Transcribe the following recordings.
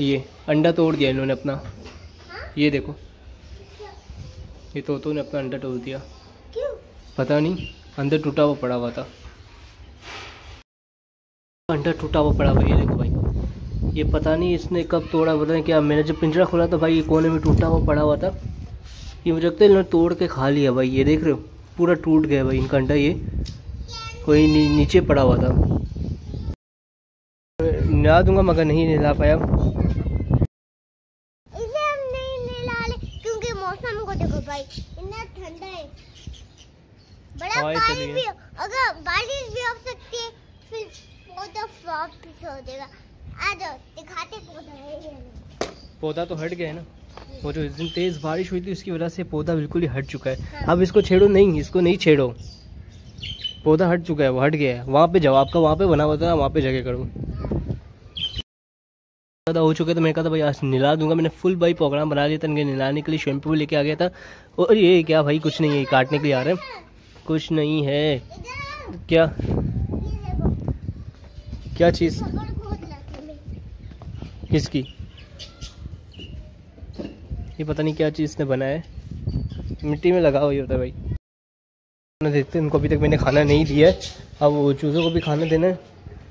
ये अंडा तोड़ दिया इन्होंने अपना। ये देखो। ये तोतों ने अपना अंडा तोड़ दिया। क्यों? पता नहीं अंदर टूटा हुआ पड़ा हुआ था। अंडा टूटा हुआ पड़ा हुआ ये देखो भाई। ये पता नहीं इसने कब तोड़ा पता नहीं क्या। मैंने जब पिंजरा खोला तो भाई ये कोने में टूटा हुआ पड़ा हुआ था। ये मुझे लगता है इन्होंने तोड़ के खा लिया भाई। ये देख रहे हो पूरा टूट गया भाई इनका अंडा ये। कोई नी, नीचे पड़ा हुआ था। निला दूँगा मगर नहीं निला पाया इसे हम नहीं निला ले क्योंकि मौसम को देखो भाई इतना ठंडा है। बड़ा बारिश भी अगर बारिश भी हो सकती है फिर पौधा भी हो जाएगा। आ जाओ दिखाते पौधा है या पौधा तो हट गया है ना। वो जो इस दिन तेज बारिश हुई थी उसकी वजह से पौधा बिल्कुल ही हट चुका है। हाँ। अब इसको छेड़ो नहीं इसको नहीं छेड़ो। पौधा हट चुका है वो हट गया है। वहाँ पे जाओ आपका वहाँ पे बना हुआ था वहाँ पे जगह करो। ज़्यादा हो चुके तो मैं कहा था भाई आज निला दूँगा। मैंने फुल भाई प्रोग्राम बना लिया था इनके निलाने के लिए शैम्पू भी लेके आ गया था। और ये क्या भाई कुछ नहीं है काटने के लिए आ रहे हैं। कुछ नहीं है। क्या? क्या चीज़? किसकी? ये पता नहीं क्या चीज़ ने बनाया है। मिट्टी में लगा हुआ होता है भाई। देखते हैं, उनको अभी तक मैंने खाना नहीं दिया है। अब चूज़ों को भी खाना देना है।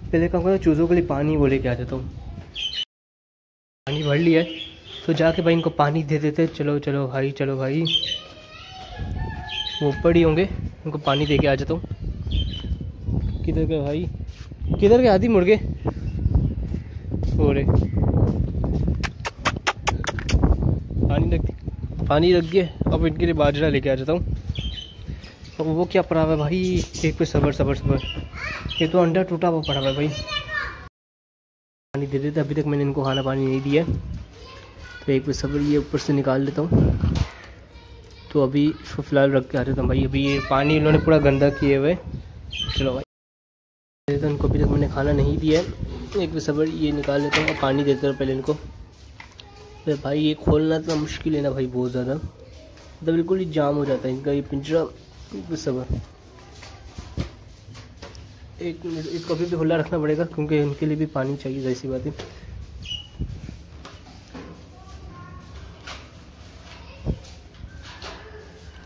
पहले काम चूज़ों के लिए पानी वो लेके आ जाता हूँ। पानी भर लिया है। तो जाके भाई इनको पानी दे देते चलो चलो भाई चलो भाई। वो ऊपर ही होंगे। उनको पानी दे के आ जाता हूँ। किधर गए भाई? किधर गए? आधी मुर्गे हो रहे पानी रख पानी रख दिया अब इनके लिए बाजरा लेके आ जाता हूँ। वो क्या पड़ा हुआ है भाई? एक पे सबर सबर सबर। ये तो अंडा टूटा हुआ पड़ा हुआ है भाई। पानी दे देते अभी तक मैंने इनको खाना पानी नहीं दिया। तो एक सबर ये ऊपर से निकाल लेता हूँ। तो अभी इसको फ़िलहाल रख के आ जाता हूँ भाई। अभी ये पानी इन्होंने पूरा गंदा किए हुए चलो भाई। देता हूँ, इनको अभी तक मैंने खाना नहीं दिया है। एक पे सबर ये निकाल लेता हूँ और पानी देता हूँ पहले इनको। अरे भाई ये खोलना इतना मुश्किल है ना भाई बहुत ज़्यादा। मतलब बिल्कुल ही जाम हो जाता है इनका ये पिंजरा। एक सबर। एक इसको भी खुला रखना पड़ेगा, क्योंकि इनके लिए भी पानी चाहिए ऐसी बात। है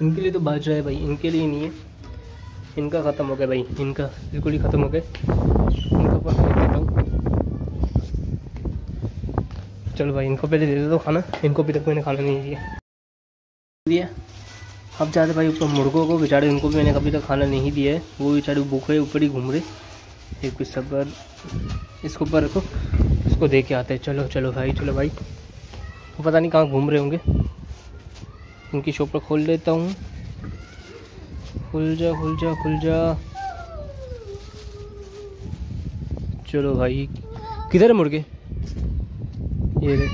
इनके लिए तो बाजरा है भाई, इनके लिए नहीं है। इनका ख़त्म हो गया भाई, इनका बिल्कुल ही ख़त्म हो गया। इनका पास देता हूँ। चलो भाई, इनको पहले दे दे दो खाना, इनको अभी तक मैंने खाना नहीं दिया। दिया। अब जाते भाई, ऊपर मुर्गों को बेचारे उनको भी मैंने कभी तक खाना नहीं दिया है। वो बेचारे भूखे ऊपर ही घूम रहे। एक कुछ सबर इसको ऊपर रखो, इसको दे के आते हैं। चलो चलो भाई चलो भाई। वो पता नहीं कहाँ घूम रहे होंगे। उनकी शॉप पर खोल देता हूँ। खुल जा खुल जा खुल जा। चलो भाई, किधर है मुर्गे? ये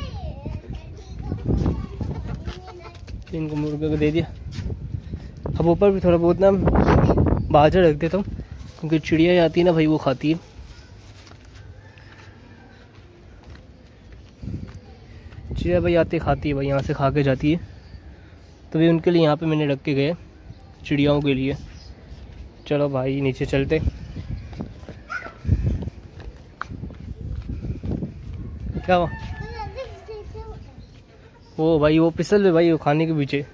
इनको मुर्गे को दे दिया। अब ऊपर भी थोड़ा बहुत ना बाजरा रख देता हूँ, क्योंकि चिड़िया आती है ना भाई, वो खाती है। चिड़िया भाई आती खाती है भाई, यहाँ से खा के जाती है। तो तभी उनके लिए यहाँ पे मैंने रख के गए, चिड़ियाओं के लिए। चलो भाई, नीचे चलते। क्या वो भाई, वो रहे भाई, वो खाने के पीछे।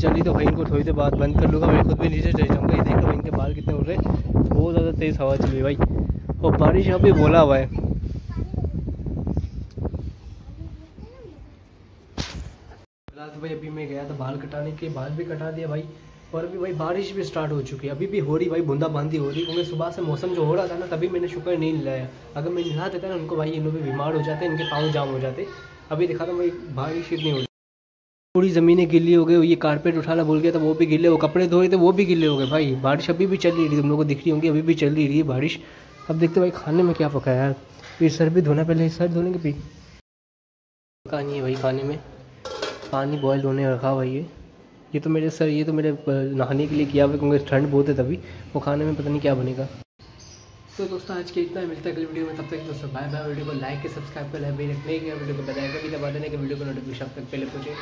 चली तो भाई इनको थोड़ी देर बाद बंद कर लूँगा मैं खुद भी नीचे चले जाऊँगा। ये देखो इनके बाल कितने उड़ रहे बहुत ज़्यादा तेज़ हवा चल रही भाई। और बारिश यहाँ पे बोला हुआ है। तो भाई अभी मैं गया था बाल कटाने के, बाल भी कटा दिया भाई। और अभी भाई बारिश भी स्टार्ट हो चुकी है। अभी भी हो रही भाई बूंदा बूंदाबांदी हो रही क्योंकि सुबह से मौसम जो हो रहा था ना, तभी मैंने शुक्र नहीं नहलाया अगर मैं नहा देता ना, उनको भाई इन लोग भी बीमार हो जाते, इनके पाँव जाम हो जाते। अभी दिखा था भाई, बारिश इतनी हो। पूरी ज़मीनें गिल्ली हो गई ये कारपेट उठाना भूल गया था वो भी गिल्ले, वो कपड़े धोए थे वो भी गिले हो गए। भाई, बारिश अभी भी चल रही थी तुम लोगों को दिख रही होंगी, अभी भी चल रही है बारिश। अब देखते भाई, खाने में क्या पका है यार। फिर सर भी धोना, पहले सर धोने के पी। पका नहीं है भाई, खाने में। पानी बॉयल होने रखा भाई ये। ये तो मेरे सर, ये तो मेरे नहाने के लिए किया हुआ क्योंकि ठंड बहुत है तभी। वो खाने में पता नहीं क्या बनेगा। तो दोस्तों, आज के इतना मिलता है अगली वीडियो में। तब तक दोस्तों बाय बाय वीडियो को लाइक के सब्सक्राइब कर लें रखने के वीडियो को बताया कभी दबा देने के वीडियो को नोटिफिकेशन तक पहले पहुँचे।